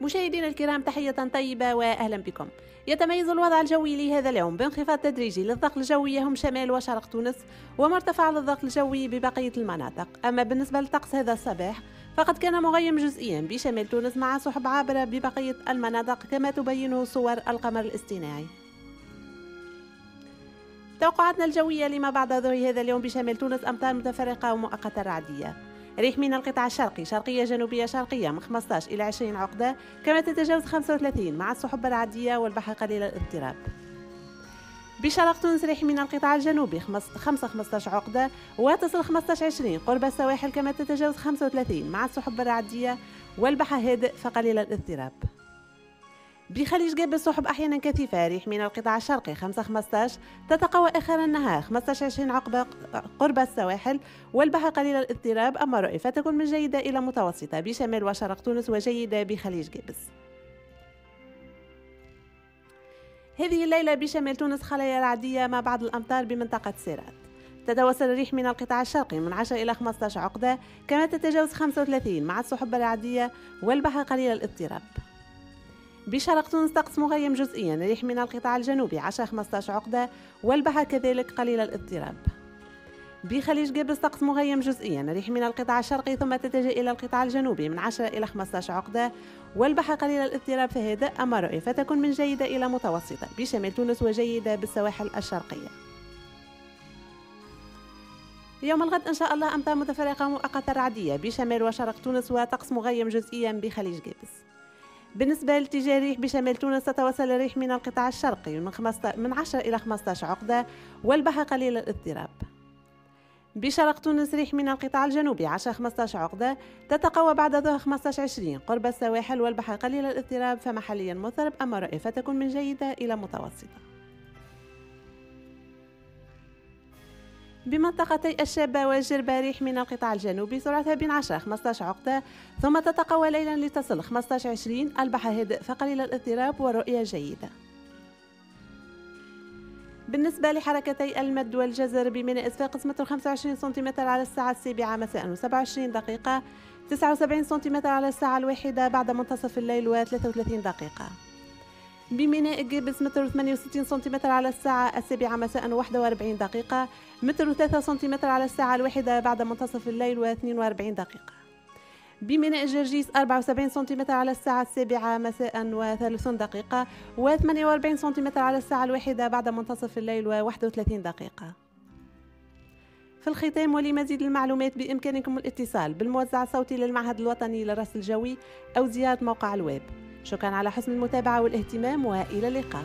مشاهدينا الكرام تحية طيبة وأهلا بكم. يتميز الوضع الجوي لهذا اليوم بانخفاض تدريجي للضغط الجوي يهم شمال وشرق تونس ومرتفع للضغط الجوي ببقية المناطق. أما بالنسبة للطقس هذا الصباح فقد كان مغيم جزئيا بشمال تونس مع سحب عابرة ببقية المناطق كما تبينه صور القمر الاصطناعي. توقعاتنا الجوية لما بعد ظهر هذا اليوم بشمال تونس أمطار متفرقة ومؤقتة رعدية. ريح من القطاع الشرقي شرقية جنوبية شرقية من 15 إلى 20 عقدة كما تتجاوز 35 مع السحب الرعدية والبحر قليل الاضطراب. بشرق تونس ريح من القطاع الجنوبي 5 15 عقدة وتصل 15 20 قرب السواحل كما تتجاوز 35 مع السحب الرعدية والبحر هادئ فقليل الاضطراب. بخليج جاب السحب أحيانا كثيفة ريح من القطاع الشرقي 5 15 تتقوى آخر النهار 15 20 عقبة قرب السواحل والبحر قليل الاضطراب أما رؤية فتكون من جيدة إلى متوسطة. بشمال وشرق تونس وجيدة بخليج جابس هذه الليلة بشمال تونس خلايا رعدية مع بعض الأمطار بمنطقة سيرات. تتوصل الريح من القطاع الشرقي من 10 إلى 15 عقدة كما تتجاوز 35 مع السحب الرعدية والبحر قليل الاضطراب. بشرق تونس طقس مغيم جزئيا ريح من القطاع الجنوبي 10 15 عقدة والبحر كذلك قليل الاضطراب. بخليج قبرص طقس مغيم جزئيا ريح من القطاع الشرقي ثم تتجه إلى القطاع الجنوبي من 10 إلى 15 عقدة والبحر قليل الاضطراب فهادئ أما رؤية فتكون من جيدة إلى متوسطة بشمال تونس وجيدة بالسواحل الشرقية. يوم الغد إن شاء الله أمطار متفرقة مؤقتة رعدية بشمال وشرق تونس وطقس مغيم جزئيا بخليج قبرص بالنسبة لاتجاه الريح بشمال تونس تتوصل الريح من القطاع الشرقي من, من 10 إلى 15 عقدة والبحر قليل الاضطراب. بشرق تونس ريح من القطاع الجنوبي 10 15 عقدة تتقوى بعد ظهر 15 20 قرب السواحل والبحر قليل الاضطراب فمحليا مضطرب أما رؤية فتكون من جيدة إلى متوسطة. بمنطقتي الشابة والجربة ريح من القطاع الجنوبي سرعتها بين 10 15 عقدة ثم تتقوى ليلا لتصل 15 20 البحر هادئ فقليل الاضطراب والرؤية جيدة. بالنسبة لحركتي المد والجزر بميناء إسفاق قسمة 25 سنتيمتر على الساعة السابعة مساء و27 دقيقة 79 سنتيمتر على الساعة الواحدة بعد منتصف الليل و33 دقيقة. بميناء جيبس متر 68 سنتيمتر على الساعة السابعة مساء 41 دقيقة متر 3 سنتيمتر على الساعة الواحدة بعد منتصف الليل و42 دقيقة. بميناء جرجيس 74 سنتيمتر على الساعة السابعة مساء و30 دقيقة و48 سنتيمتر على الساعة الواحدة بعد منتصف الليل و31 دقيقة. في الختام ولمزيد المعلومات بإمكانكم الاتصال بالموزع الصوتي للمعهد الوطني للرصد الجوي أو زيارة موقع الويب. شكرا على حسن المتابعة والاهتمام وإلى اللقاء.